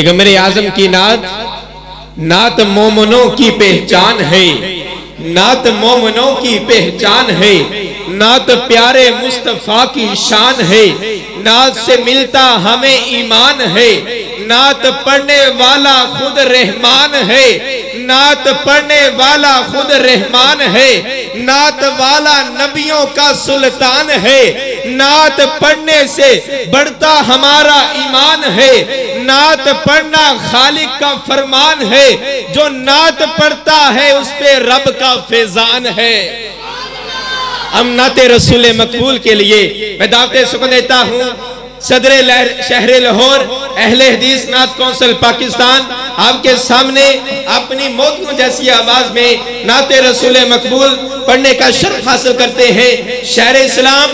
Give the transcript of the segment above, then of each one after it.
پیغمبر اعظم کی نعت نعت مومنوں کی پہچان ہے۔ نعت مومنوں کی پہچان ہے۔ نعت پیارے مصطفیٰ کی شان ہے۔ نعت سے ملتا ہمیں ایمان ہے۔ نعت پڑھنے والا خود رحمان ہے۔ نعت پڑھنے والا خود رحمان ہے۔ نعت والا نبیوں کا سلطان ہے۔ نعت پڑھنے سے بڑھتا ہمارا ایمان ہے۔ نعت پڑھنا خالق کا فرمان ہے۔ جو نعت پڑھتا ہے، اس پہ رب کا فیضان ہے۔ ہم نعت رسول مقبول کے لیے میں دعوت سکن دیتا ہوں۔ صدر شہر لاہور، اہل حدیث، نعت کونسل پاکستان۔ آپ کے سامنے اپنی موتوں جیسی آواز میں نعت رسول مقبول پڑھنے کا شرف حاصل کرتے ہیں۔ شہر اسلام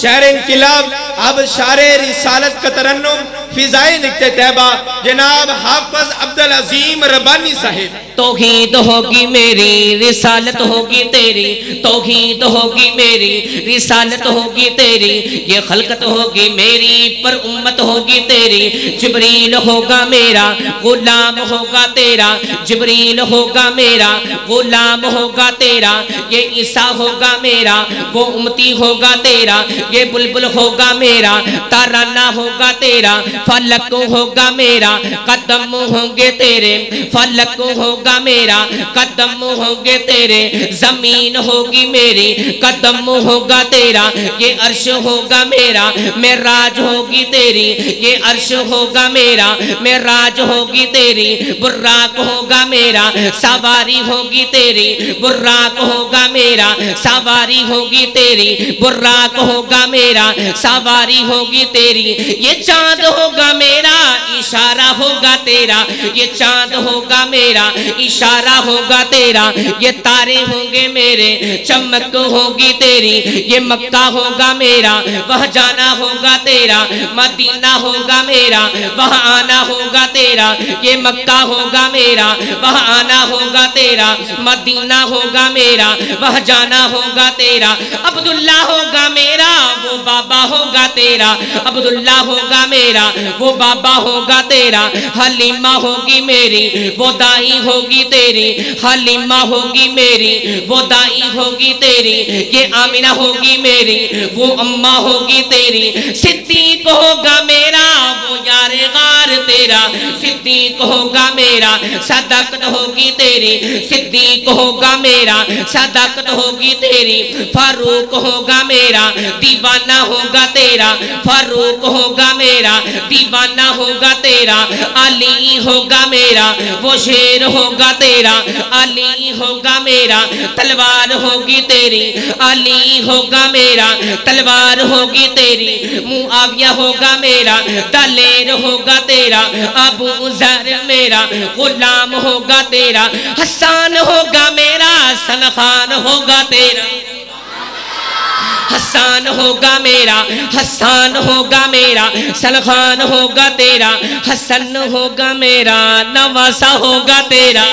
شہر انقلاب، اب شار رسالت کا ترنم، فضائے لکھتے تیبہ جناب حافظ عبدالعظیم ربانی صاحب۔ توحید ہوگی میری، رسالت ہوگی تیری۔ توحید ہوگی میری، رسالت ہوگی تیری۔ یہ خلقت ہوگی میری، پر امت ہوگی تیری۔ جبریل ہوگا میرا، غلام ہوگا تیرا۔ جبریل ہوگا میرا، غلام ہوگا تیرا۔ یہ عیسیٰ ہوگا میرا، وہ امتی ہوگا تیرا۔ یہ بلبل ہوگا میرا تارانہ ہوگا تیرا، فلک ہوگا میرا، قدم ہوں گے تیرے، فلک ہوگا میرا، قدم ہوں گے تیرے، زمین ہوگی میری، قدم ہوگا تیرا، یہ عرش ہوگا میرا، میں راج ہوگی تیری، یہ عرش ہوگا میرا، میں راج ہوگی تیری براک ہوگا میرا، سواری ہوگی تیری براک ہوگا میرا، سواری ہوگی تیری براک ہوگا ہوگا میرا، سواری ہوگی تیری۔ یہ چاند ہوگا میرا، اشارہ ہوگا تیرا۔ یہ چاند ہوگا میرا، اشارہ ہوگا تیرا۔ یہ تارے ہوں گے میرے، چمک ہوگی تیری۔ یہ مکہ ہوگا میرا وہ جانا ہوگا تیرا۔ مدینہ ہوگا میرا وہ آنا ہوگا تیرا۔ یہ مکہ ہوگا میرا وہ آنا ہوگا تیرا۔ مدینہ ہوگا میرا وہ جانا ہوگا تیرا۔ عبداللہ ہوگا میرا وہ بابا ہوگا تیرا، عبداللہ ہوگا میرا، وہ بابا ہوگا تیرا، حلیمہ ہوگی میری، وہ دائی ہوگی تیری، حلیمہ ہوگی میری، وہ دائی ہوگی تیری، یہ آمینہ ہوگی میری، وہ اممہ ہوگی تیری، صدیق ہوگا میرا، وہ یار غار تیرا، صدیق ہوگا میرا، صدقت ہوگی تیری، صدیق ہوگا میرا، صدقت ہوگی تیری، فاروق ہوگا میرا، دیوانہ ہوگا تیرا، فاروق ہوگا میرا، دیوانہ ہوگا تیرا، علی ہوگا میرا، وہ شیر ہوگا تیرا، علی ہوگا میرا، تلوار ہوگی تیری، علی ہوگا میرا، تلوار ہوگی تیری، معاویہ ہوگا میرا، دلیر ہوگا تیرا ابو ذر میرا، غلام ہوگا تیرا، حسان ہوگا میرا سنخان ہوگا تیرا۔ حسان ہوگا میرا، حسان ہوگا میرا سلخان ہوگا تیرا، حسن ہوگا میرا نواسا ہوگا تیرا۔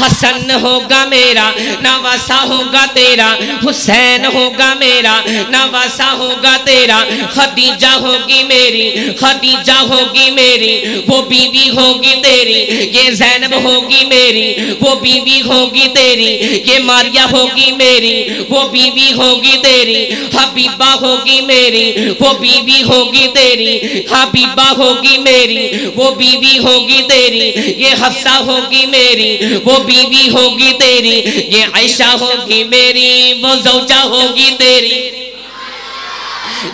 حسن ہوگا میرا نواسا ہوگا تیرا، حسین ہوگا میرا نواسا ہوگا تیرا، خدیجہ ہوگی میری، خدیجہ ہوگی میری، وہ بیوی ہوگی تیری، یہ زینب ہوگی میری، وہ بیوی ہوگی تیری، یہ ماریا ہوگی میری، وہ بیوی ہوگی تیری، حبیبہ ہوگی میری، وہ بیوی ہوگی تیری، حبیبہ ہوگی میری، وہ بیوی ہوگی تیری، یہ حفصہ ہوگی میری، وہ بیوی ہوگی تیری یہ عائشہ ہوگی میری وہ زوجہ ہوگی تیری۔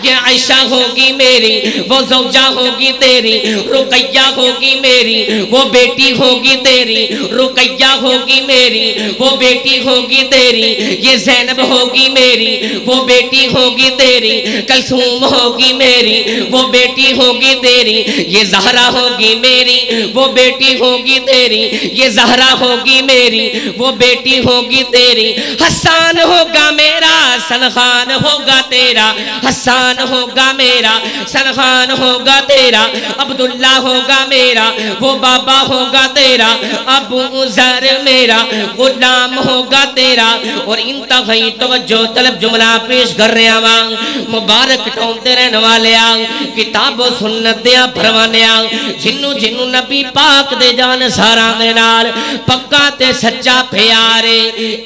یہ عائشہ ہوگی میری، وہ زوجہ ہوگی تیری، رقیہ ہوگی میری، وہ بیٹی ہوگی تیری، رقیہ ہوگی میری، وہ بیٹی ہوگی تیری، یہ زینب ہوگی میری، وہ بیٹی ہوگی تیری، کلثوم ہوگی میری، وہ بیٹی ہوگی تیری، یہ زہرہ ہوگی میری، وہ بیٹی ہوگی تیری، یہ زہرہ ہوگی میری، وہ بیٹی ہوگی تیری، حسان ہوگا میرا سنخان ہوگا تیرا، حسان حسان ہوگا میرا، سرخان ہوگا تیرا، عبداللہ ہوگا میرا، وہ بابا ہوگا تیرا، ابو ذر میرا، غلام ہوگا تیرا، اور انتہائی توجہ، طلب جملہ پیش کر رہے آوان مبارک ٹھونتے رہنے والے آن، کتاب و سنت دیا پروانے آن جنو جنو نبی پاک دے جان سارا دے نال، پکا تے سچا پیارے،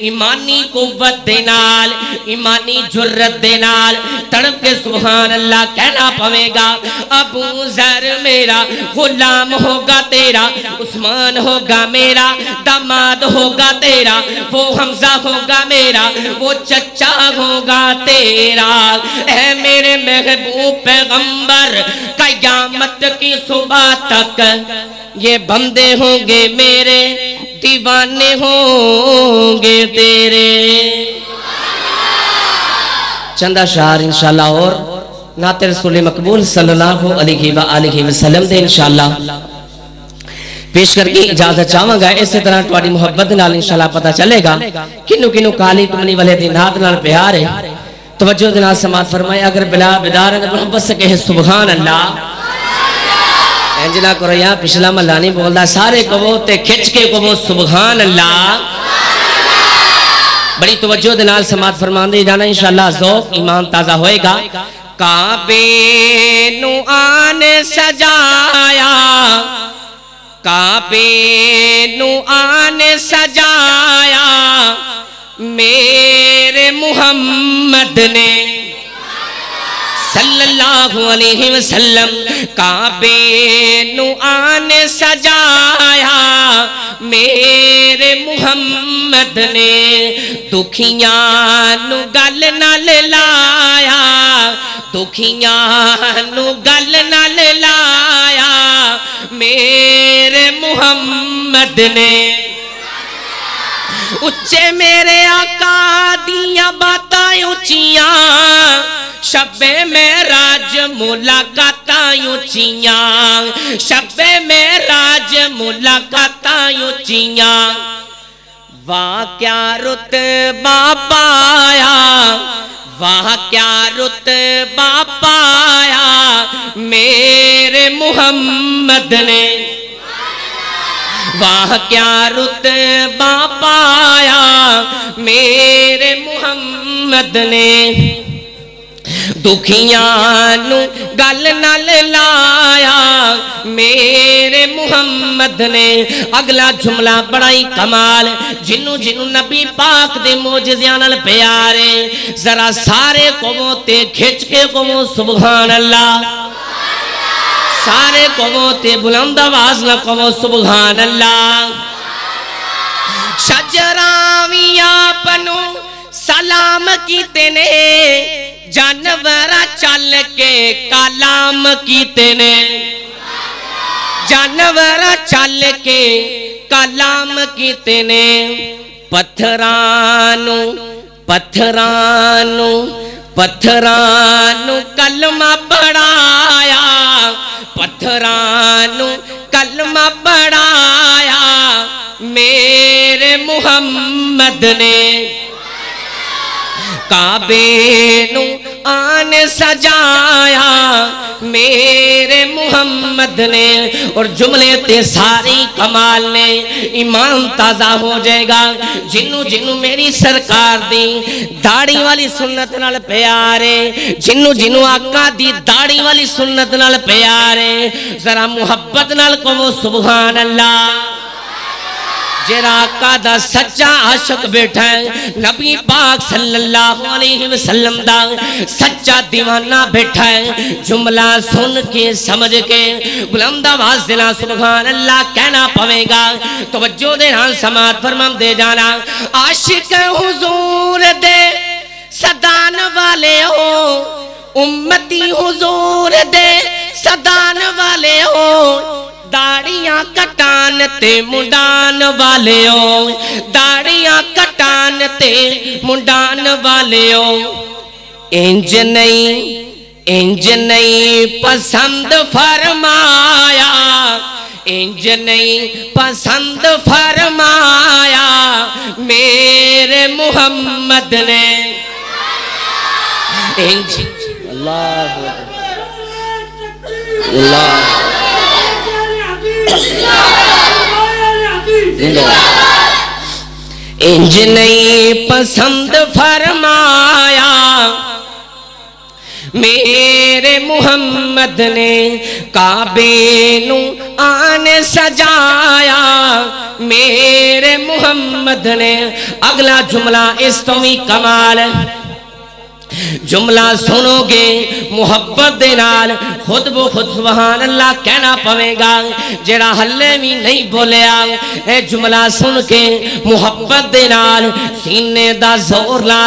ایمانی قوت دے نال، ایمانی جرت دے نال، تڑپ کے سبحان سبحان اللہ کہنا پوے گا ابو ذر میرا غلام ہوگا تیرا، عثمان ہوگا میرا، داماد ہوگا تیرا، وہ حمزہ ہوگا میرا، وہ چچا ہوگا تیرا۔ اے میرے محبوب پیغمبر، قیامت کی صبح تک یہ بندے ہوں گے میرے، دیوانے ہوں گے تیرے۔ چندہ شہر انشاءاللہ اور نات رسول مقبول صلی اللہ علیہ وآلہ وسلم دے انشاءاللہ۔ پیش کر کے اجازت چاہوں گا۔ اسی طرح توڑی محبت نال انشاءاللہ پتا چلے گا کنو کنو کالی کمنی والے دن نات نال پیار ہے۔ توجہ دن سمات فرمائے۔ اگر بلا بدار محبت سے کہے سبحان اللہ۔ انجلا کرو یہاں پچھلا ملانی بولدا، سارے کبو تے کھچ کے کبو سبحان اللہ۔ بڑی توجہ دنال سمات فرمان دے جانا انشاءاللہ، ذوق، ایمان تازہ ہوئے گا۔ کعبے نو آن سجایا، کعبے نو آن سجایا، میرے محمد نے صلی اللہ علیہ وسلم کعبے نو آن سجایا، میرے محمد نے دکھیاں نو گل نال لایا۔ دکھیاں نو گل نال لایا میرے محمد نے اچھے میرے آقا دیاں باتاں اچھیاں شب میں راج ملاقاتاں اچھیاں شب میں راج ملاقاتاں اچھیاں واہ کیا رتبہ پایا واہ کیا رتبہ پایا میرے محمد نے؟ واہ کیا رتبہ پایا میرے محمد نے؟ دکھیاں نو گل نال لایا میرے محمد نے اگلا جملہ بڑائی کمال جنو جنو نبی پاک دے موجزیاں نال پیارے ذرا سارے قوموں تے کھچ کے قوموں سبحان اللہ سارے قوموں تے بلند آواز نہ قوموں سبحان اللہ شجراویاں پنو سلام کیتے نے جانورا چل کے کلام کیتے نے۔ جانورا چل کے کلام کیتے نے۔ پتھرانو پتھرانو پتھرانو کلمہ پڑھایا۔ پتھرانو کلمہ پڑھایا۔ میرے محمد نے کعبے نو آن سجایا۔ میرے محمد نے اور جملے تے ساری کمال نے ایمان تازہ ہو جائے گا۔ جنو جنو میری سرکار دی داڑی والی سنت نال پیارے جنو جنو آقا دی داڑی والی سنت نال پیارے ذرا محبت نال کو سبحان اللہ۔ جیرا آقا دا سچا عاشق بیٹھا ہے۔ نبی پاک صلی اللہ علیہ وسلم دا سچا دیوانہ بیٹھا ہے۔ جملہ سن کے، سمجھ کے، بلند آواز دینا سبحان اللہ کہنا پوے گا۔ توجہ دینا سماعت فرمان دے جانا۔ عاشق حضور دے صدان والے ہو۔ امتی حضور دے صدان والے ہو۔ داڑیاں کٹان تے منڈان والے ہو داڑیاں کٹان تے منڈان والے ہو انج نہیں انج نہیں پسند فرمایا انج نہیں پسند فرمایا میرے محمد نے انج اللہ اللہ انج نہیں پسند فرمایا۔ میرے محمد نے کعبے نو آن سجایا۔ میرے محمد نے اگلا جملہ اس تو ہی کمال ہے۔ جملہ سنو گے، محبت دے نال، خود بو خود سبحان اللہ کہنا پوے گا، جڑا ہلے بھی نہیں بولیا۔ اے جملہ سن کے محبت دے نال سینے دا زور لا